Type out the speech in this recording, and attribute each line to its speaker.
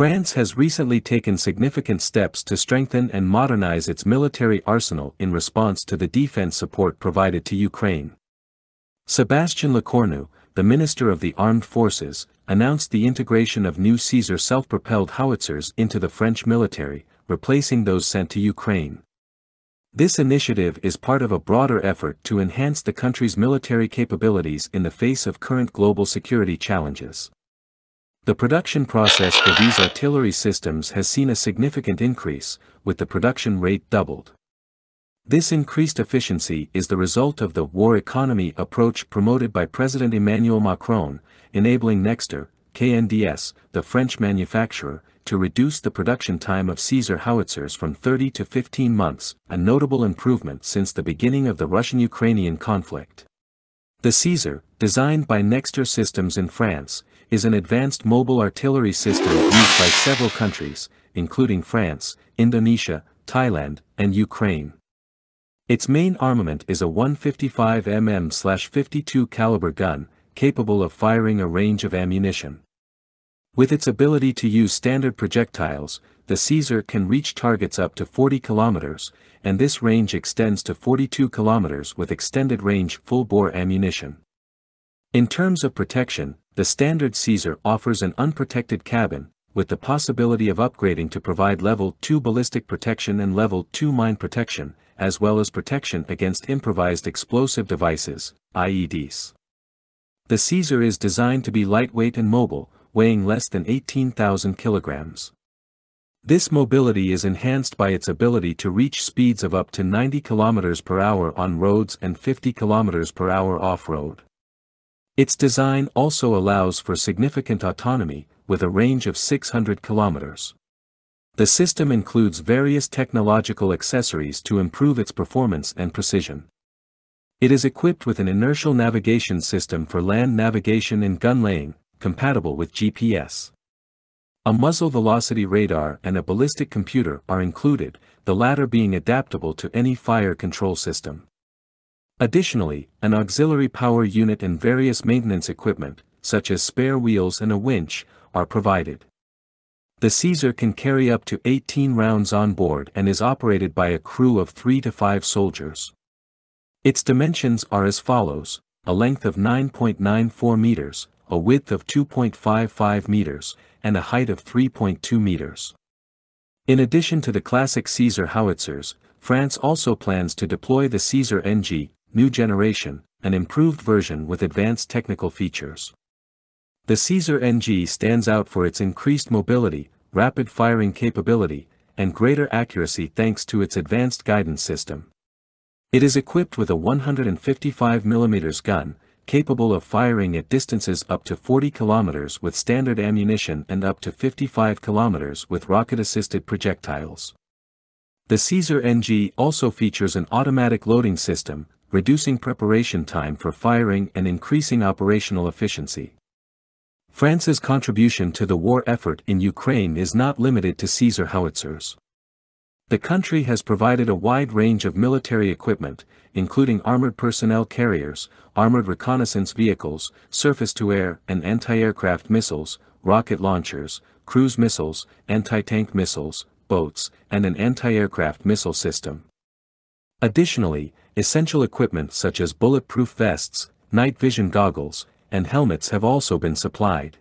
Speaker 1: France has recently taken significant steps to strengthen and modernize its military arsenal in response to the defense support provided to Ukraine. Sébastien Lecornu, the Minister of the Armed Forces, announced the integration of new Caesar self-propelled howitzers into the French military, replacing those sent to Ukraine. This initiative is part of a broader effort to enhance the country's military capabilities in the face of current global security challenges. The production process for these artillery systems has seen a significant increase, with the production rate doubled. This increased efficiency is the result of the war economy approach promoted by President Emmanuel Macron, enabling Nexter, KNDS, the French manufacturer, to reduce the production time of Caesar howitzers from 30 to 15 months, a notable improvement since the beginning of the Russian-Ukrainian conflict. The Caesar, designed by Nexter Systems in France, is an advanced mobile artillery system used by several countries, including France, Indonesia, Thailand, and Ukraine. Its main armament is a 155 mm-52 caliber gun, capable of firing a range of ammunition. With its ability to use standard projectiles, the Caesar can reach targets up to 40 kilometers, and this range extends to 42 kilometers with extended range full-bore ammunition. In terms of protection, the standard Caesar offers an unprotected cabin, with the possibility of upgrading to provide level 2 ballistic protection and level 2 mine protection, as well as protection against improvised explosive devices, IEDs. The Caesar is designed to be lightweight and mobile, weighing less than 18,000 kilograms. This mobility is enhanced by its ability to reach speeds of up to 90 km per hour on roads and 50 km per hour off-road. Its design also allows for significant autonomy, with a range of 600 kilometers. The system includes various technological accessories to improve its performance and precision. It is equipped with an inertial navigation system for land navigation and gun laying, compatible with GPS. A muzzle velocity radar and a ballistic computer are included, the latter being adaptable to any fire control system. Additionally, an auxiliary power unit and various maintenance equipment, such as spare wheels and a winch, are provided. The Caesar can carry up to 18 rounds on board and is operated by a crew of 3 to 5 soldiers. Its dimensions are as follows, a length of 9.94 meters, a width of 2.55 meters, and a height of 3.2 meters. In addition to the classic Caesar howitzers, France also plans to deploy the Caesar NG, new generation, an improved version with advanced technical features. The Caesar NG stands out for its increased mobility, rapid firing capability, and greater accuracy thanks to its advanced guidance system. It is equipped with a 155mm gun, capable of firing at distances up to 40 km with standard ammunition and up to 55 km with rocket-assisted projectiles. The Caesar NG also features an automatic loading system, reducing preparation time for firing and increasing operational efficiency. France's contribution to the war effort in Ukraine is not limited to Caesar howitzers. The country has provided a wide range of military equipment, including armored personnel carriers, armored reconnaissance vehicles, surface-to-air and anti-aircraft missiles, rocket launchers, cruise missiles, anti-tank missiles, boats, and an anti-aircraft missile system. Additionally, essential equipment such as bulletproof vests, night vision goggles, and helmets have also been supplied.